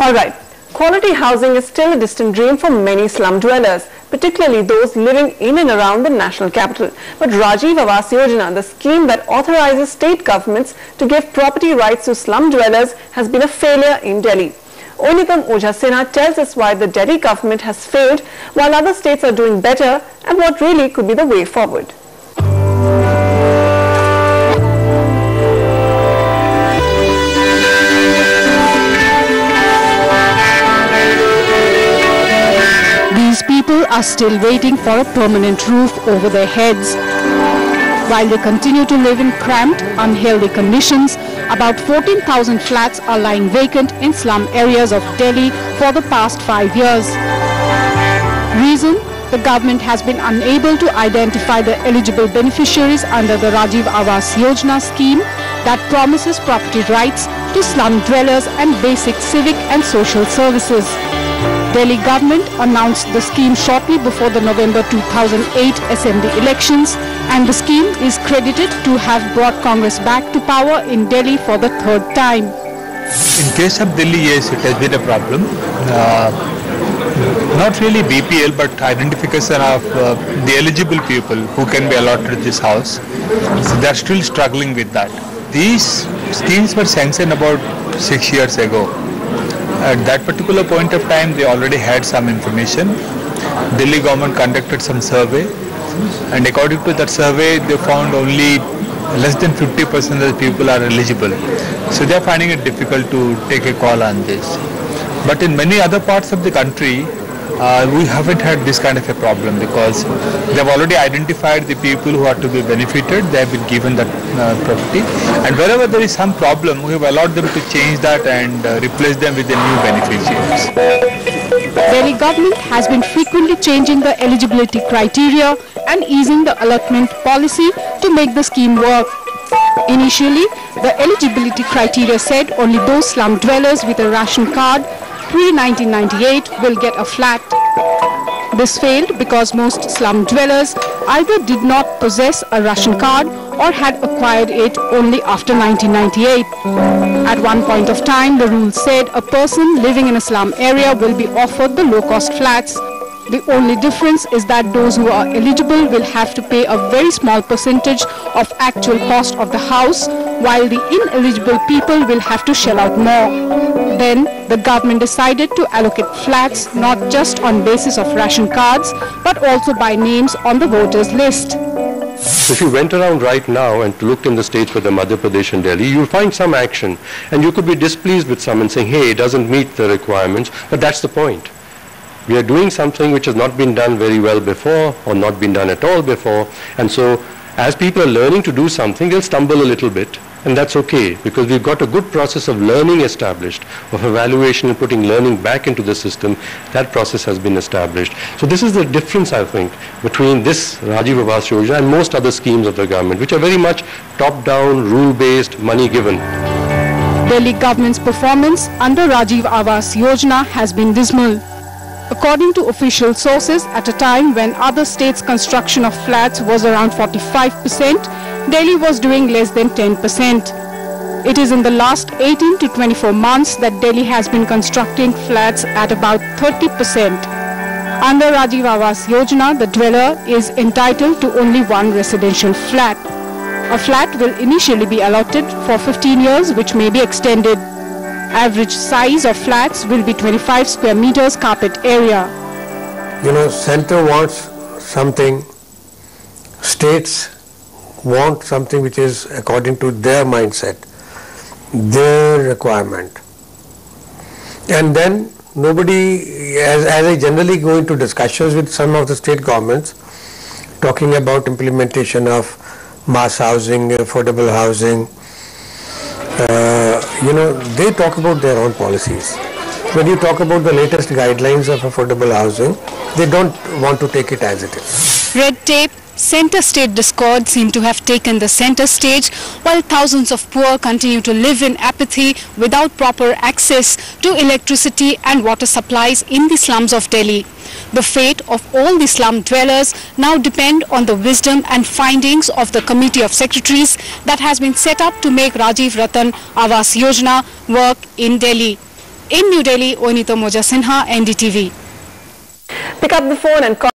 Alright, quality housing is still a distant dream for many slum dwellers, particularly those living in and around the national capital. But Rajiv Awas Yojana, the scheme that authorizes state governments to give property rights to slum dwellers, has been a failure in Delhi. Onikam Ojha tells us why the Delhi government has failed while other states are doing better and what really could be the way forward. Are still waiting for a permanent roof over their heads. While they continue to live in cramped, unhealthy conditions, about 14,000 flats are lying vacant in slum areas of Delhi for the past five years. Reason? The government has been unable to identify the eligible beneficiaries under the Rajiv Awas Yojana scheme that promises property rights to slum dwellers and basic civic and social services. Delhi government announced the scheme shortly before the November 2008 assembly elections and the scheme is credited to have brought Congress back to power in Delhi for the third time. In case of Delhi, yes, it has been a problem. Uh, not really BPL, but identification of uh, the eligible people who can be allotted this house. So they are still struggling with that. These schemes were sanctioned about six years ago. At that particular point of time, they already had some information. Delhi government conducted some survey, and according to that survey, they found only less than 50% of the people are eligible. So they are finding it difficult to take a call on this. But in many other parts of the country, uh, we haven't had this kind of a problem because they have already identified the people who are to be benefited. They have been given that uh, property, and wherever there is some problem, we have allowed them to change that and uh, replace them with the new beneficiaries. Delhi government has been frequently changing the eligibility criteria and easing the allotment policy to make the scheme work. Initially, the eligibility criteria said only those slum dwellers with a ration card pre-1998 will get a flat. This failed because most slum dwellers either did not possess a ration card or had acquired it only after 1998. At one point of time, the rule said a person living in a slum area will be offered the low-cost flats. The only difference is that those who are eligible will have to pay a very small percentage of actual cost of the house, while the ineligible people will have to shell out more. Then the government decided to allocate flats not just on basis of ration cards, but also by names on the voters list. If you went around right now and looked in the states whether Madhya Pradesh and Delhi, you'll find some action. And you could be displeased with someone saying, hey, it doesn't meet the requirements, but that's the point. We are doing something which has not been done very well before or not been done at all before. And so as people are learning to do something, they'll stumble a little bit. And that's okay because we've got a good process of learning established, of evaluation and putting learning back into the system. That process has been established. So this is the difference, I think, between this Rajiv Awas Yojana and most other schemes of the government, which are very much top-down, rule-based, money-given. Delhi government's performance under Rajiv Awas Yojana has been dismal. According to official sources, at a time when other states' construction of flats was around 45%, Delhi was doing less than 10%. It is in the last 18 to 24 months that Delhi has been constructing flats at about 30%. Under Rajiv Awas Yojana, the dweller is entitled to only one residential flat. A flat will initially be allotted for 15 years which may be extended. Average size of flats will be 25 square meters carpet area. You know, center wants something, states want something which is according to their mindset, their requirement. And then nobody, as, as I generally go into discussions with some of the state governments, talking about implementation of mass housing, affordable housing, uh, you know, they talk about their own policies. When you talk about the latest guidelines of affordable housing, they don't want to take it as it is. Red tape, center-state discord seem to have taken the center stage while thousands of poor continue to live in apathy without proper access to electricity and water supplies in the slums of Delhi. The fate of all the slum dwellers now depend on the wisdom and findings of the committee of secretaries that has been set up to make Rajiv Ratan Awas Yojana work in Delhi. In New Delhi, Onita Moja Sinha, NDTV. Pick up the phone and call